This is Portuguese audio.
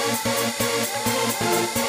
Música